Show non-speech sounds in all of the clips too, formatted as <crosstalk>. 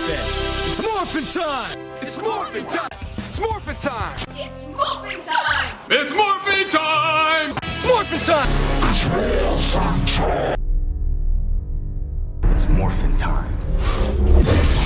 it then. It's morphin' time! It's morphin' time! It's morphin' time! It's morphin' time! It's morphin' time! It's morphin' time! It's morphin' time.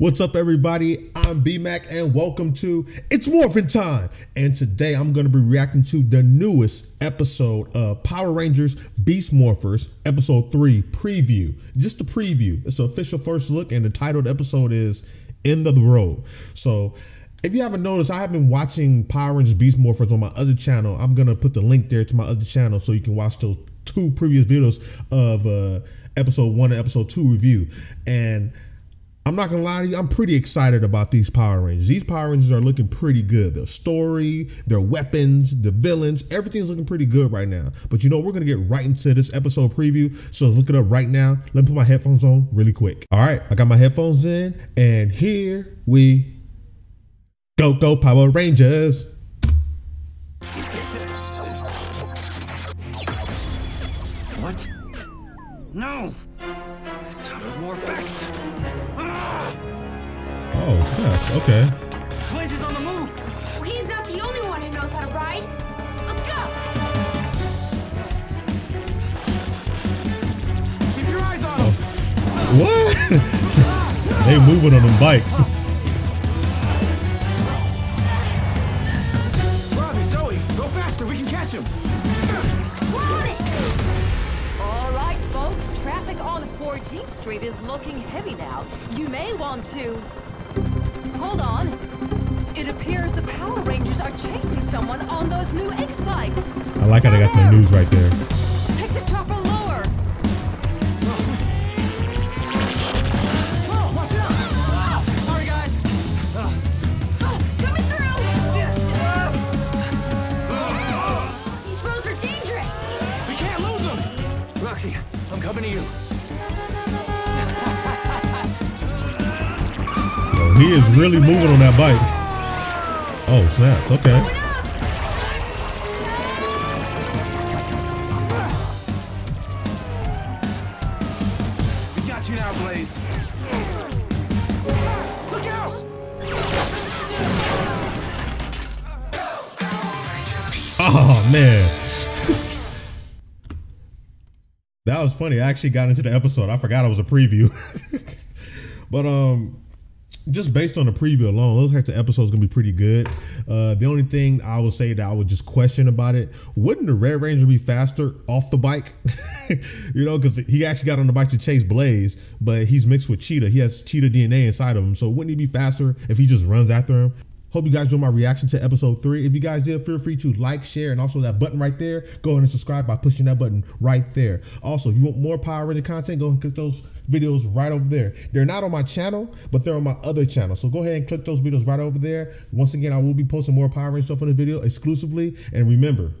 What's up, everybody? I'm BMAC, and welcome to It's Morphin Time. And today I'm going to be reacting to the newest episode of Power Rangers Beast Morphers, Episode 3 Preview. Just a preview. It's the official first look, and the title of the episode is End of the Road. So, if you haven't noticed, I have been watching Power Rangers Beast Morphers on my other channel. I'm going to put the link there to my other channel so you can watch those two previous videos of uh, Episode 1 and Episode 2 review. And I'm not gonna lie to you, I'm pretty excited about these Power Rangers. These Power Rangers are looking pretty good. The story, their weapons, the villains, everything's looking pretty good right now. But you know, we're gonna get right into this episode preview. So let's look it up right now. Let me put my headphones on really quick. All right, I got my headphones in, and here we go, go Power Rangers. What? No! It's out of Morph-X! Oh, snaps. Okay. Blaze is on the move! He's not the only one who knows how to ride. Let's go! Keep your eyes on him! Oh. What? <laughs> they moving on them bikes. Ravi, Zoey, go faster, we can catch him! We're on it! All right, folks, traffic on 14th Street is looking heavy now. You may want to. Hold on. It appears the Power Rangers are chasing someone on those new X bikes. I like how they got the news right there. Take the chopper lower. Oh, watch out! Ah, sorry, guys! Ah, coming through! These roads are dangerous! We can't lose him! Roxy, I'm coming to you. He is really moving on that bike. Oh, snaps. Okay. We got you now, Blaze. Look out! Oh man. <laughs> that was funny. I actually got into the episode. I forgot it was a preview. <laughs> but um just based on the preview alone, looks like the episode's gonna be pretty good. Uh, the only thing I would say that I would just question about it: wouldn't the Red Ranger be faster off the bike? <laughs> you know, because he actually got on the bike to chase Blaze, but he's mixed with Cheetah. He has Cheetah DNA inside of him, so wouldn't he be faster if he just runs after him? Hope you guys enjoyed my reaction to episode three. If you guys did, feel free to like, share, and also that button right there. Go ahead and subscribe by pushing that button right there. Also, if you want more Power Ranger content, go and click those videos right over there. They're not on my channel, but they're on my other channel. So go ahead and click those videos right over there. Once again, I will be posting more Power Ranger stuff on the video exclusively. And remember,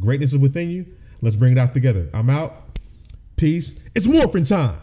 greatness is within you. Let's bring it out together. I'm out. Peace. It's morphin' time.